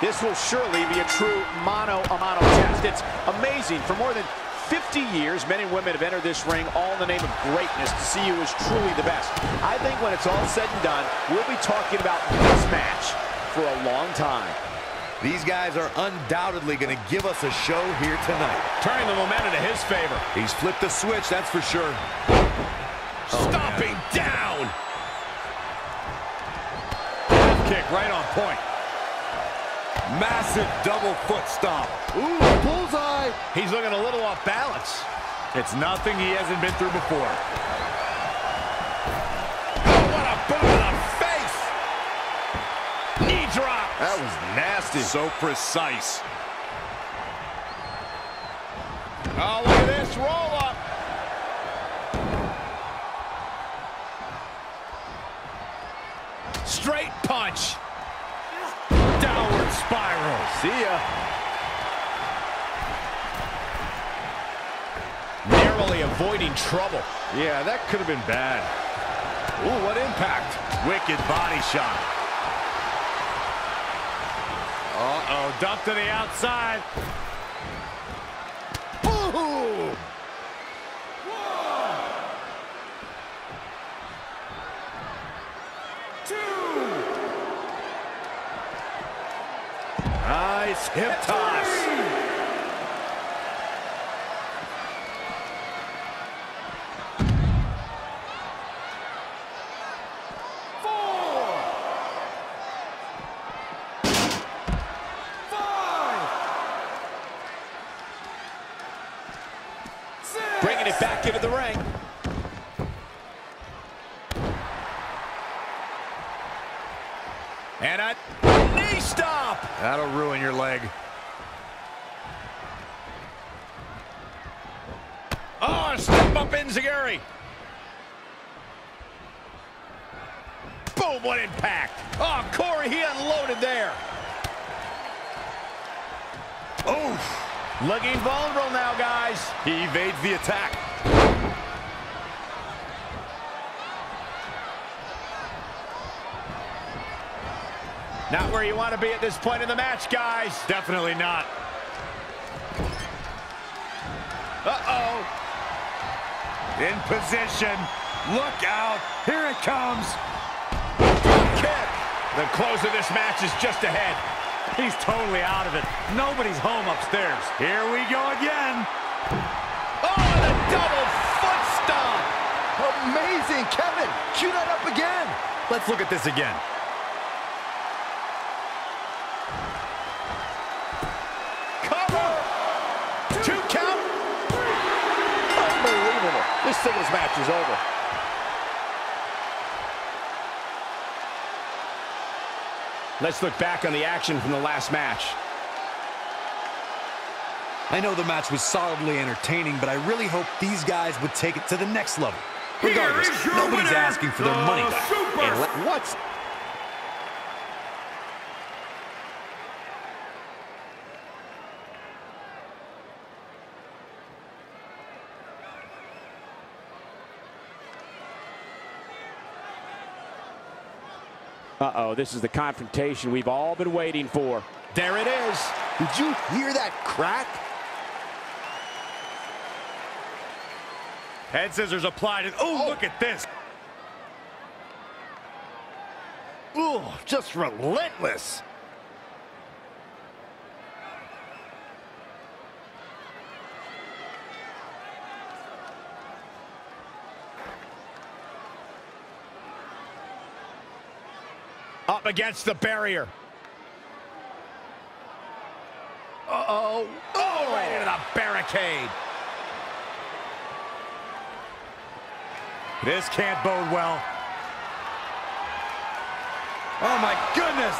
This will surely be a true mano-a-mano test. It's amazing. For more than 50 years, men and women have entered this ring all in the name of greatness to see who is truly the best. I think when it's all said and done, we'll be talking about this match for a long time. These guys are undoubtedly going to give us a show here tonight. Turning the momentum to his favor. He's flipped the switch, that's for sure. Oh, Stomping oh, down. Kick right on point. Massive double foot stomp. Ooh, bullseye. He's looking a little off balance. It's nothing he hasn't been through before. Oh, what a boot to the face. Knee drop. That was nasty. So precise. Oh, look at this roll up. Straight punch. Downward spiral. See ya. Narrowly avoiding trouble. Yeah, that could have been bad. Ooh, what impact. Wicked body shot. Uh-oh, dumped to the outside. Ooh! Nice hip toss. Bringing it back into the ring. And a knee stop. That'll ruin your leg. Oh, step up Enziguri. Boom, what impact. Oh, Corey, he unloaded there. Oof. Looking vulnerable now, guys. He evades the attack. Not where you want to be at this point in the match, guys. Definitely not. Uh-oh. In position. Look out. Here it comes. Kick. The close of this match is just ahead. He's totally out of it. Nobody's home upstairs. Here we go again. Oh, the double foot stomp. Amazing, Kevin. Cue that up again. Let's look at this again. This singles match is over. Let's look back on the action from the last match. I know the match was solidly entertaining, but I really hope these guys would take it to the next level. Regardless, nobody's winner, asking for their money back. And What's Uh-oh, this is the confrontation we've all been waiting for. There it is. Did you hear that crack? Head scissors applied. And, oh, look at this. Ooh, just relentless. Up against the barrier. Uh-oh. Oh, right into the barricade. This can't bode well. Oh, my goodness.